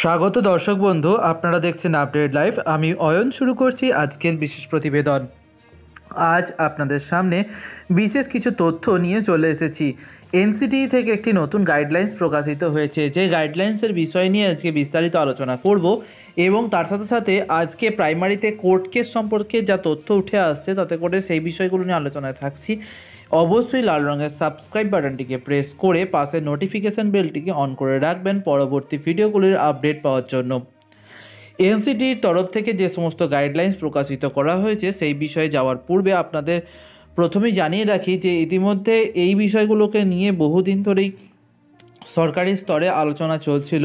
স্বাগত দর্শক বন্ধু, আপনারা দেখছেন আপডেট লাইভ আমি অয়ন, শুরু করছি আজকের বিশেষ প্রতিবেদন। আজ আপনাদের সামনে বিশেষ কিছু তথ্য নিয়ে চলে এসেছি। এনসিটি থেকে একটি নতুন গাইডলাইন্স প্রকাশিত হয়েছে। যে গাইডলাইন্সের বিষয় নিয়ে আজকে বিস্তারিত আলোচনা করব এবং তার সাথে সাথে আজকে প্রাইমারিতে কোর্ট কেস সম্পর্কে যা তথ্য উঠে আসছে, তাতে করে সেই বিষয়গুলো নিয়ে আলোচনায় থাকছি। অবশ্যই লাল রঙের সাবস্ক্রাইব বাটনটিকে প্রেস করে পাশে নোটিফিকেশান বেলটিকে অন করে রাখবেন পরবর্তী ভিডিওগুলির আপডেট পাওয়ার জন্য। এনসিটির তরফ থেকে যে সমস্ত গাইডলাইন্স প্রকাশিত করা হয়েছে, সেই বিষয়ে যাওয়ার পূর্বে আপনাদের প্রথমেই জানিয়ে রাখি যে ইতিমধ্যে এই বিষয়গুলোকে নিয়ে বহুদিন ধরেই সরকারি স্তরে আলোচনা চলছিল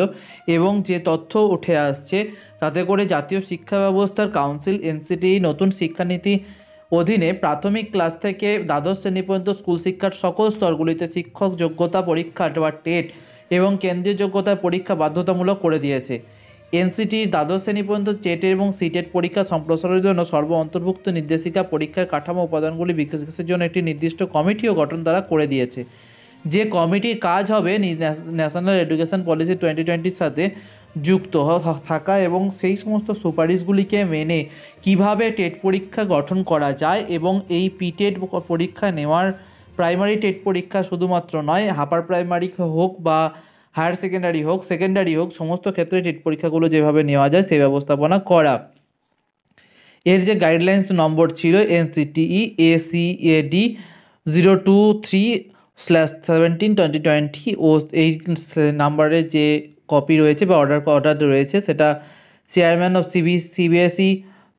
এবং যে তথ্য উঠে আসছে, তাতে করে জাতীয় শিক্ষা ব্যবস্থার কাউন্সিল এনসিটি, নতুন শিক্ষানীতি অধীনে প্রাথমিক ক্লাস থেকে দ্বাদশ শ্রেণি পর্যন্ত স্কুল শিক্ষার সকল স্তরগুলিতে শিক্ষক যোগ্যতা পরীক্ষা বা টেট এবং কেন্দ্রীয় যোগ্যতা পরীক্ষা বাধ্যতামূলক করে দিয়েছে। এনসিটি দ্বাদশ শ্রেণি পর্যন্ত চেটের এবং সিটেট পরীক্ষা সম্প্রসারণের জন্য সর্ব অন্তর্ভুক্ত নির্দেশিকা পরীক্ষার কাঠামো উপাদানগুলি বিকাশের জন্য একটি নির্দিষ্ট কমিটিও গঠন দ্বারা করে দিয়েছে। যে কমিটির কাজ হবে ন্যাশনাল এডুকেশন পলিসি টোয়েন্টি টোয়েন্টির সাথে যুক্ত থাকা এবং সেই সমস্ত সুপারিশগুলিকে মেনে কীভাবে টেট পরীক্ষা গঠন করা যায় এবং এই পিটেট পরীক্ষা নেওয়ার প্রাইমারি টেট পরীক্ষা শুধুমাত্র নয়, হাপার প্রাইমারি হোক বা হায়ার সেকেন্ডারি হোক সেকেন্ডারি হোক, সমস্ত ক্ষেত্রে টেট পরীক্ষাগুলো যেভাবে নেওয়া যায় সেই ব্যবস্থাপনা করা। এর যে গাইডলাইন্স নম্বর ছিল, NCTE ACAD zero two three slash seventeen twenty twenty ও, এই নাম্বারের যে কপি রয়েছে বা অর্ডার অর্ডার রয়েছে, সেটা চেয়ারম্যান অফ সিবি সিবিএসই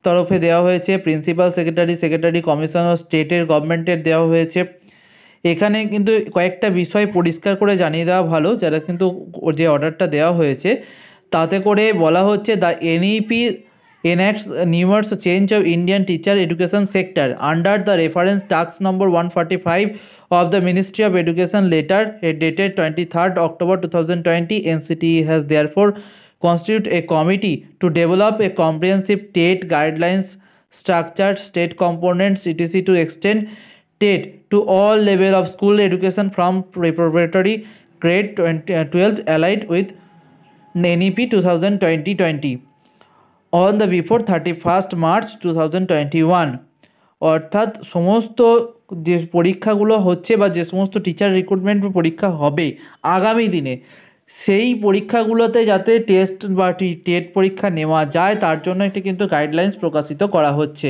তরফে দেওয়া হয়েছে principal secretary secretary commission of স্টেটের গভর্নমেন্টের দেওয়া হয়েছে। এখানে কিন্তু কয়েকটা বিষয় পরিষ্কার করে জানিয়ে দেওয়া ভালো, যারা কিন্তু যে অর্ডারটা দেওয়া হয়েছে, তাতে করে বলা হচ্ছে the NEP enacts numerous change of Indian teacher education sector. Under the reference tax number 145 of the Ministry of Education letter dated 23rd October 2020 NCTE has therefore constituted a committee to develop a comprehensive TET guidelines structure state components etc to extend TET to all level of school education from preparatory grade 20, uh, 12th allied with NEP 2020-20 on the before thirty first March two thousand twenty one অর্থাৎ সমস্ত যে পরীক্ষাগুলো হচ্ছে বা যে সমস্ত teacher recruitment পরীক্ষা হবে আগামী দিনে, সেই পরীক্ষাগুলোতে যাতে টেস্ট বা টেট পরীক্ষা নেওয়া যায়, তার জন্য একটি কিন্তু গাইডলাইন্স প্রকাশিত করা হচ্ছে।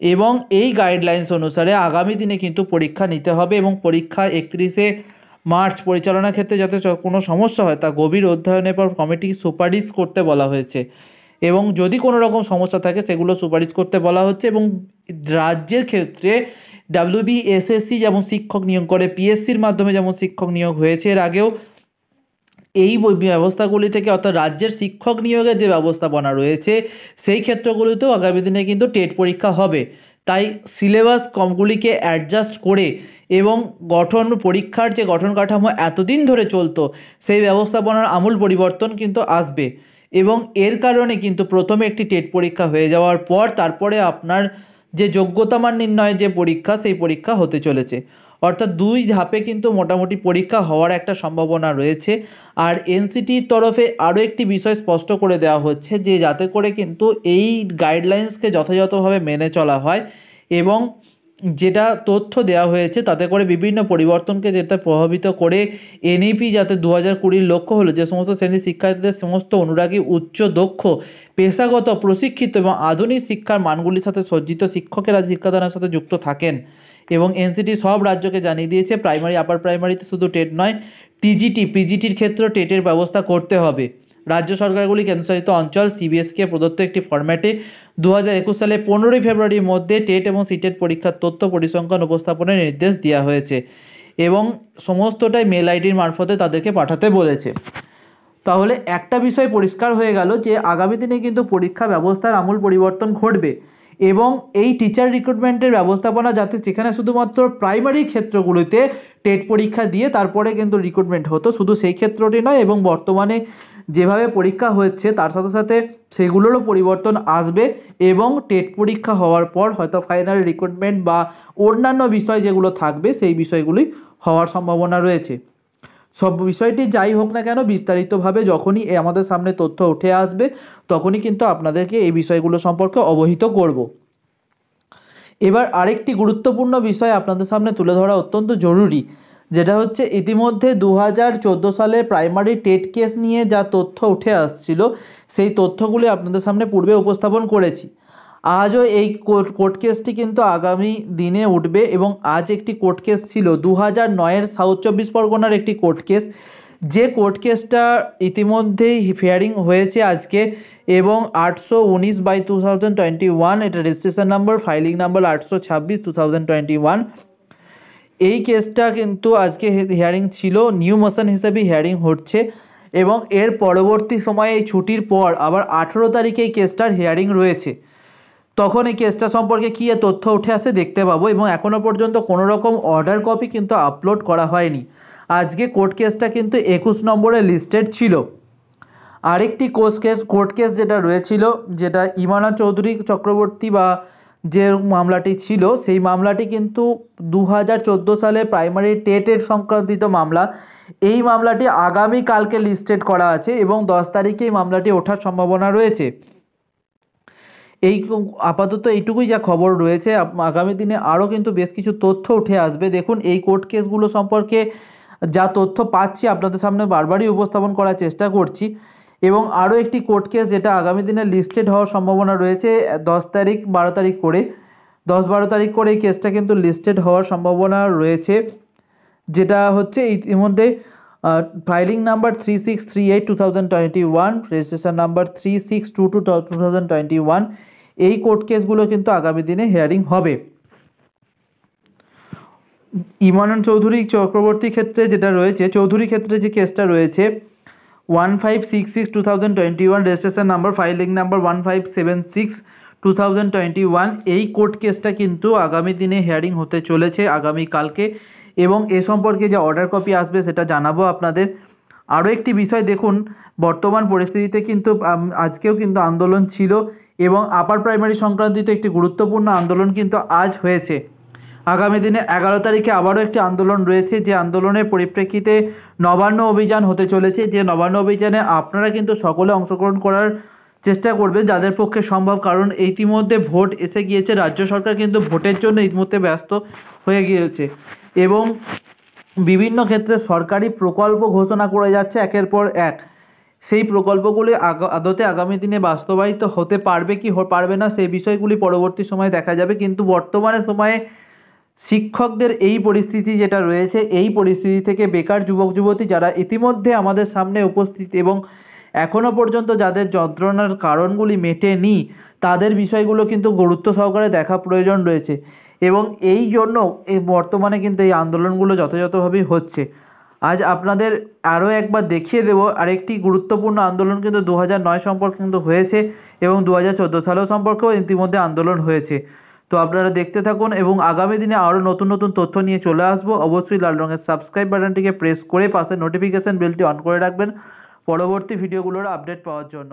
এবং এই গাইডলাইন্স অনুসারে আগামী দিনে কিন্তু পরীক্ষা নিতে হবে এবং পরীক্ষা একত্রিশে মার্চ পরিচালনার ক্ষেত্রে যাতে কোনো সমস্যা হয়, তা গভীর অধ্যয়নের পর কমিটি সুপারিশ করতে বলা হয়েছে। এবং যদি কোনো রকম সমস্যা থাকে, সেগুলো সুপারিশ করতে বলা হচ্ছে এবং রাজ্যের ক্ষেত্রে ডাব্লিউবিএসএসসি যেমন শিক্ষক নিয়োগ করে পিএসসির মাধ্যমে যেমন শিক্ষক নিয়োগ হয়েছে, এর আগেও এই ব্যবস্থাগুলি থেকে অর্থাৎ রাজ্যের শিক্ষক নিয়োগের যে ব্যবস্থাপনা রয়েছে, সেই ক্ষেত্রগুলিতেও আগামী দিনে কিন্তু টেট পরীক্ষা হবে। তাই সিলেবাস কমগুলিকে অ্যাডজাস্ট করে এবং গঠন, পরীক্ষার যে গঠন কাঠামো এতদিন ধরে চলতো, সেই ব্যবস্থাপনার আমূল পরিবর্তন কিন্তু আসবে। এবং এর কারণে কিন্তু প্রথমে একটি টেট পরীক্ষা হয়ে যাওয়ার পর তারপরে আপনার যে যোগ্যতামান নির্ণয়ের যে পরীক্ষা, সেই পরীক্ষা হতে চলেছে। অর্থাৎ দুই ধাপে কিন্তু মোটামুটি পরীক্ষা হওয়ার একটা সম্ভাবনা রয়েছে। আর এনসিটির তরফে আরও একটি বিষয় স্পষ্ট করে দেওয়া হচ্ছে যে যাতে করে কিন্তু এই গাইডলাইন্সকে যথাযথভাবে মেনে চলা হয় এবং যেটা তথ্য দেওয়া হয়েছে, তাতে করে বিভিন্ন পরিবর্তনকে যেটা প্রভাবিত করে এনইপি যাতে দু হাজার কুড়ির লক্ষ্য হলো যে সমস্ত শ্রেণির শিক্ষার্থীদের সমস্ত অনুরাগী, উচ্চ, দক্ষ, পেশাগত, প্রশিক্ষিত এবং আধুনিক শিক্ষার মানগুলির সাথে সজ্জিত শিক্ষকেরা শিক্ষাদানের সাথে যুক্ত থাকেন এবং এনসিটি সব রাজ্যকে জানিয়ে দিয়েছে প্রাইমারি আপার প্রাইমারিতে শুধু টেট নয় টিজিটি পিজিটির ক্ষেত্রেও টেটের ব্যবস্থা করতে হবে। রাজ্য সরকারগুলি কেন্দ্রশাসিত অঞ্চল সিবিএসকে প্রদত্ত একটি ফরম্যাটে দু একুশ সালে পনেরোই ফেব্রুয়ারির মধ্যে টেট এবং সিটেট পরীক্ষার তথ্য পরিসংখ্যান উপস্থাপনের নির্দেশ দেওয়া হয়েছে এবং সমস্তটাই মেল আইডির মারফতে তাদেরকে পাঠাতে বলেছে। তাহলে একটা বিষয় পরিষ্কার হয়ে গেল যে আগামী দিনে কিন্তু পরীক্ষা ব্যবস্থার আমূল পরিবর্তন ঘটবে এবং এই টিচার রিক্রুটমেন্টের ব্যবস্থাপনা যাতে সেখানে শুধুমাত্র প্রাইমারি ক্ষেত্রগুলিতে টেট পরীক্ষা দিয়ে তারপরে কিন্তু রিক্রুটমেন্ট হতো, শুধু সেই ক্ষেত্রটি নয় এবং বর্তমানে যেভাবে পরীক্ষা হচ্ছে তার সাথে সাথে সেগুলোরও পরিবর্তন আসবে এবং টেট পরীক্ষা হওয়ার পর হয়তো ফাইনাল রিক্রুটমেন্ট বা অন্যান্য বিষয় যেগুলো থাকবে, সেই বিষয়গুলি হওয়ার সম্ভাবনা রয়েছে। সব বিষয়টি যাই হোক না কেন, বিস্তারিতভাবে যখনই আমাদের সামনে তথ্য উঠে আসবে, তখনই কিন্তু আপনাদেরকে এই বিষয়গুলো সম্পর্কে অবহিত করব। এবার আরেকটি গুরুত্বপূর্ণ বিষয় আপনাদের সামনে তুলে ধরা অত্যন্ত জরুরি। যেটা হচ্ছে ইতিমধ্যে দু হাজার চোদ্দ সালে প্রাইমারি টেট কেস নিয়ে যা তথ্য উঠে আসছিল, সেই তথ্যগুলি আপনাদের সামনে পূর্বে উপস্থাপন করেছি। আজও এই কোর্ট কেসটি কিন্তু আগামী দিনে উঠবে এবং আজ একটি কোর্ট কেস ছিল। দু হাজার নয়ের সাউথ চব্বিশ পরগনার একটি কোর্ট কেস। যে কোর্ট কেসটা ইতিমধ্যেই হিয়ারিং হয়েছে আজকে এবং আটশো উনিশ by two thousand twenty one, এটা রেজিস্ট্রেশন নাম্বার, ফাইলিং নাম্বার আটশো ছাব্বিশ টু থাউজেন্ড টোয়েন্টি ওয়ান। এই কেসটা কিন্তু আজকে হিয়ারিং ছিল। নিউ মোশন হিসেবে হিয়ারিং হচ্ছে এবং এর পরবর্তী সময়ে এই ছুটির পর আবার আঠেরো তারিখে এই কেসটার হিয়ারিং রয়েছে। তখন এই কেসটা সম্পর্কে কী তথ্য উঠে আসে দেখতে পাবো এবং এখনও পর্যন্ত কোনো রকম অর্ডার কপি কিন্তু আপলোড করা হয়নি। আজকে কোর্ট কেসটা কিন্তু একুশ নম্বরে লিস্টেড ছিল। আরেকটি কোর্স কেস কোর্ট কেস যেটা রয়েছিল, যেটা ইমানা চৌধুরী চক্রবর্তী বা যে মামলাটি ছিল, সেই মামলাটি কিন্তু দু হাজার চোদ্দ সালে প্রাইমারি টেটের সংক্রান্তিত মামলা। এই মামলাটি আগামী কালকে লিস্টেড করা আছে এবং দশ তারিখে এই মামলাটি ওঠার সম্ভাবনা রয়েছে। এই আপাতত এইটুকুই যা খবর রয়েছে। আগামী দিনে আরও কিন্তু বেশ কিছু তথ্য উঠে আসবে। দেখুন, এই কোর্ট কেসগুলো সম্পর্কে যা তথ্য পাচ্ছি, আপনাদের সামনে বারবারই উপস্থাপন করার চেষ্টা করছি। এবং আরও একটি কোর্ট কেস যেটা আগামী দিনে লিস্টেড হওয়ার সম্ভাবনা রয়েছে, দশ তারিখ, বারো তারিখ করে। দশ বারো তারিখ করে এই কেসটা কিন্তু লিস্টেড হওয়ার সম্ভাবনা রয়েছে, যেটা হচ্ছে ইতিমধ্যে filing number three six three eight two thousand twenty one registration number three six two two two thousand twenty one এই কোর্ট কেসগুলো কিন্তু আগামী দিনে হেয়ারিং হবে। ইমানন চৌধুরী চক্রবর্তী ক্ষেত্রে যেটা রয়েছে, চৌধুরী ক্ষেত্রে যে কেসটা রয়েছে one five six six two thousand twenty one registration number filing number one five seven six two thousand twenty one এই কোর্ট কেসটা কিন্তু আগামী দিনে হিয়ারিং হতে চলেছে আগামী কালকে। এবং এ সম্পর্কে যে অর্ডার কপি আসবে সেটা জানাব আপনাদের। আরও একটি বিষয় দেখুন, বর্তমান পরিস্থিতিতে কিন্তু আজকেও কিন্তু আন্দোলন ছিল এবং আপার প্রাইমারি সংক্রান্তিত একটি গুরুত্বপূর্ণ আন্দোলন কিন্তু আজ হয়েছে। আগামী দিনে এগারো তারিখে আবারও একটি আন্দোলন রয়েছে। যে আন্দোলনের পরিপ্রেক্ষিতে নবান্ন অভিযান হতে চলেছে। যে নবান্ন অভিযানে আপনারা কিন্তু সকলে অংশগ্রহণ করার চেষ্টা করবে যাদের পক্ষে সম্ভব। কারণ ইতিমধ্যে ভোট এসে গিয়েছে। রাজ্য সরকার কিন্তু ভোটের জন্য ইতিমধ্যে ব্যস্ত হয়ে গিয়েছে। এবং বিভিন্ন ক্ষেত্রে সরকারি প্রকল্প ঘোষণা করে যাচ্ছে একের পর এক। সেই প্রকল্পগুলি আদতে আগামী দিনে বাস্তবায়িত হতে পারবে কি পারবে না সেই বিষয়গুলি পরবর্তী সময়ে দেখা যাবে। কিন্তু বর্তমানে সময়ে শিক্ষকদের এই পরিস্থিতি যেটা রয়েছে, এই পরিস্থিতি থেকে বেকার যুবক, যুবতী যারা ইতিমধ্যে আমাদের সামনে উপস্থিত এবং এখনও পর্যন্ত যাদের যন্ত্রণার কারণগুলি মেটেনি, তাদের বিষয়গুলো কিন্তু গুরুত্ব সহকারে দেখা প্রয়োজন রয়েছে এবং এই জন্য এই বর্তমানে কিন্তু এই আন্দোলনগুলো যথাযথভাবেই হচ্ছে। আজ আপনাদের আরও একবার দেখিয়ে দেবো, আরেকটি গুরুত্বপূর্ণ আন্দোলন কিন্তু দু সম্পর্কে কিন্তু হয়েছে এবং দু হাজার চোদ্দ সালেও সম্পর্কেও ইতিমধ্যে আন্দোলন হয়েছে। তো আপনারা দেখতে থাকুন এবং আগামী দিনে আরও নতুন নতুন তথ্য নিয়ে চলে আসব। অবশ্যই লাল রঙের সাবস্ক্রাইব বাটনটিকে প্রেস করে পাশে নোটিফিকেশান বেলটি অন করে রাখবেন পরবর্তী ভিডিওগুলোর আপডেট পাওয়ার জন্য।